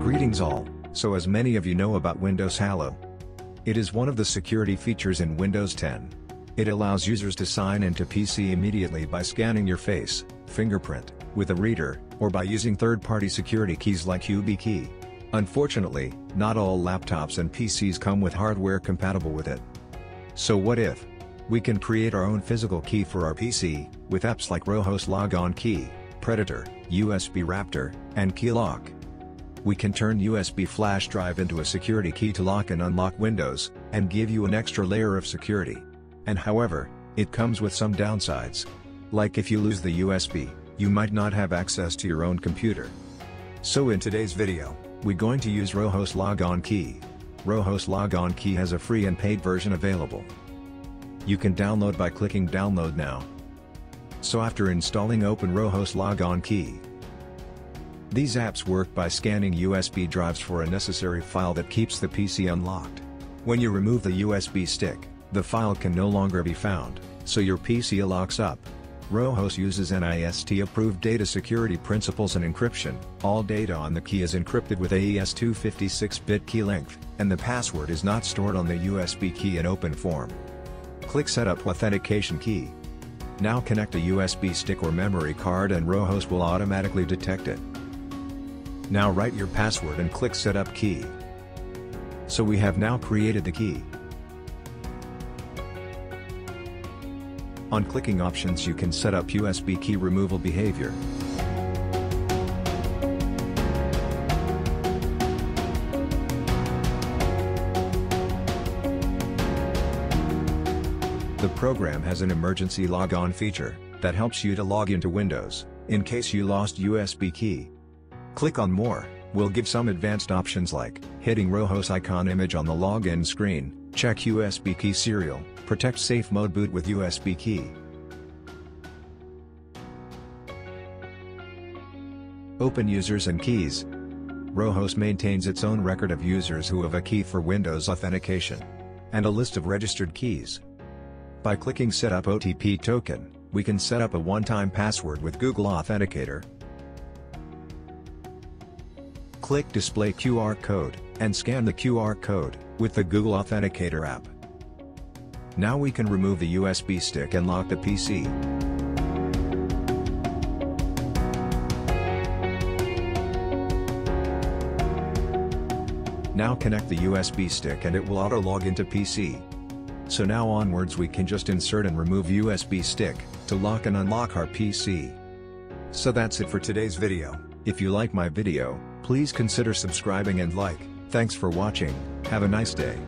Greetings all, so as many of you know about Windows Hello. It is one of the security features in Windows 10. It allows users to sign into PC immediately by scanning your face, fingerprint, with a reader, or by using third-party security keys like YubiKey. Unfortunately, not all laptops and PCs come with hardware compatible with it. So what if? We can create our own physical key for our PC, with apps like Rohos Logon Key, Predator, USB Raptor, and Keylock. We can turn USB flash drive into a security key to lock and unlock Windows, and give you an extra layer of security. And however, it comes with some downsides. Like if you lose the USB, you might not have access to your own computer. So in today's video, we're going to use Rohos Logon Key. Rohos Logon Key has a free and paid version available. You can download by clicking download now. So after installing open Rohos Logon Key. These apps work by scanning USB drives for a necessary file that keeps the PC unlocked. When you remove the USB stick, the file can no longer be found, so your PC locks up. Rohos uses NIST-approved data security principles and encryption, all data on the key is encrypted with AES 256-bit key length, and the password is not stored on the USB key in open form. Click Setup Authentication Key. Now connect a USB stick or memory card and Rohos will automatically detect it. Now write your password and click Setup Key. So we have now created the key. On clicking options you can set up USB key removal behavior. The program has an emergency logon feature, that helps you to log into Windows, in case you lost USB key. Click on More, we'll give some advanced options like, hitting Rohos icon image on the login screen, check USB key serial, Protect Safe Mode Boot with USB key. Open users and keys. Rohos maintains its own record of users who have a key for Windows authentication. And a list of registered keys. By clicking Set up OTP token, we can set up a one-time password with Google Authenticator. Click Display QR code, and scan the QR code, with the Google Authenticator app. Now we can remove the USB stick and lock the PC. Now connect the USB stick and it will auto-log into PC. So now onwards we can just insert and remove USB stick, to lock and unlock our PC. So that's it for today's video, if you like my video, please consider subscribing and like, thanks for watching, have a nice day.